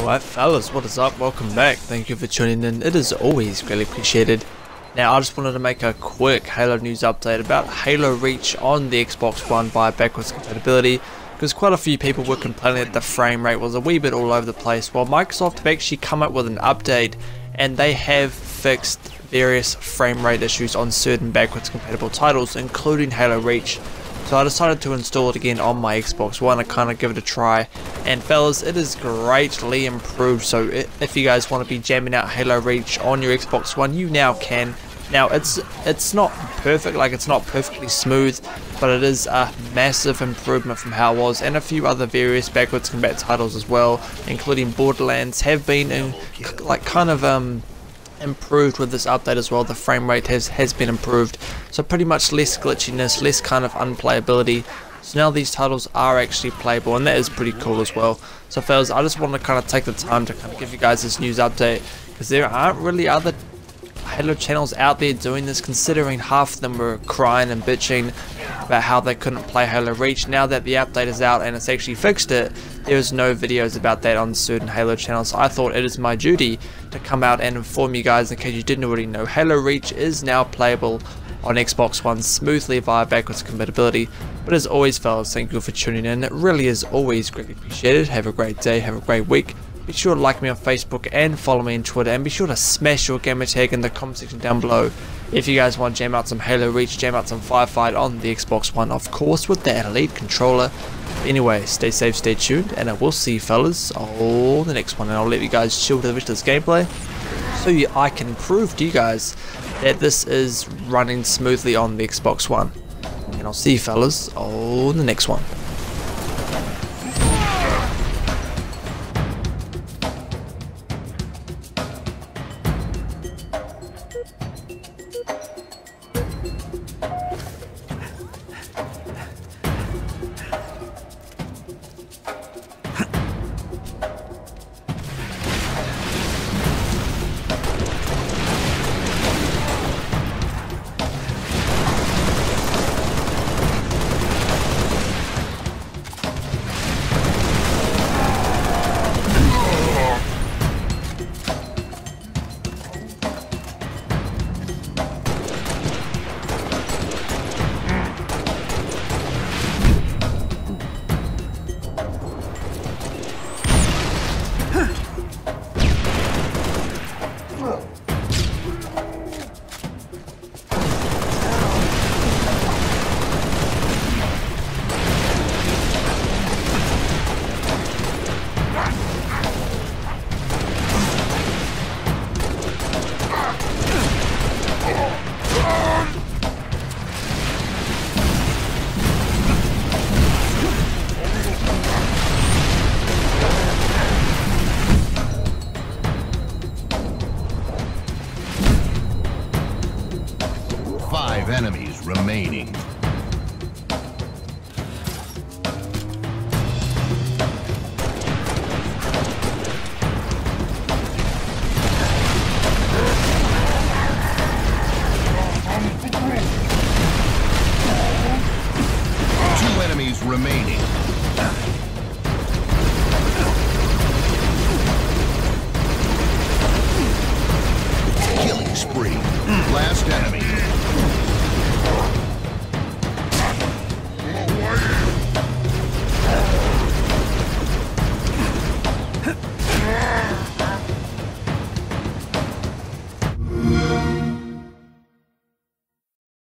Alright fellas, what is up? Welcome back. Thank you for tuning in. It is always greatly appreciated. Now I just wanted to make a quick Halo news update about Halo Reach on the Xbox One via backwards compatibility because quite a few people were complaining that the frame rate was a wee bit all over the place. Well Microsoft have actually come up with an update and they have fixed various frame rate issues on certain backwards compatible titles including Halo Reach. So I decided to install it again on my Xbox One and kind of give it a try. And fellas, it is greatly improved. So if you guys want to be jamming out Halo Reach on your Xbox One, you now can. Now it's it's not perfect, like it's not perfectly smooth, but it is a massive improvement from how it was, and a few other various backwards combat titles as well, including Borderlands, have been in, like kind of um improved with this update as well. The frame rate has, has been improved. So pretty much less glitchiness, less kind of unplayability. So now these titles are actually playable and that is pretty cool as well. So fellas, I just want to kind of take the time to kind of give you guys this news update because there aren't really other Halo channels out there doing this considering half of them were crying and bitching about how they couldn't play Halo Reach. Now that the update is out and it's actually fixed it, there's no videos about that on certain Halo channels. So I thought it is my duty to come out and inform you guys in case you didn't already know. Halo Reach is now playable on Xbox One smoothly via backwards compatibility. But as always fellas, thank you for tuning in. It really is always greatly appreciated. Have a great day, have a great week. Be sure to like me on Facebook and follow me on Twitter and be sure to smash your gamer tag in the comment section down below if you guys want to jam out some Halo Reach, jam out some Firefight on the Xbox One of course with that Elite controller. Anyway, stay safe, stay tuned and I will see you fellas on the next one and I'll let you guys chill to the rest of this gameplay so I can prove to you guys that this is running smoothly on the Xbox One. And I'll see you fellas on the next one. Five enemies remaining.